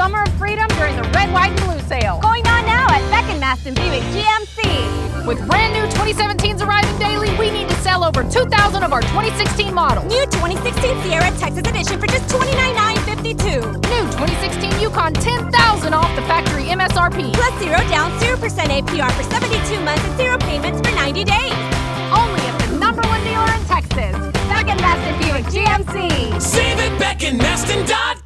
summer of freedom during the red, white, and blue sale. Going on now at Beck and Masten Buick GMC. With brand new 2017s arriving daily, we need to sell over 2,000 of our 2016 models. New 2016 Sierra Texas Edition for just $29,952. New 2016 Yukon 10,000 off the factory MSRP. Plus zero down, 0% APR for 72 months and zero payments for 90 days. Only at the number one dealer in Texas. Beck and Masten Buick GMC. Save at BeckandMasten.com.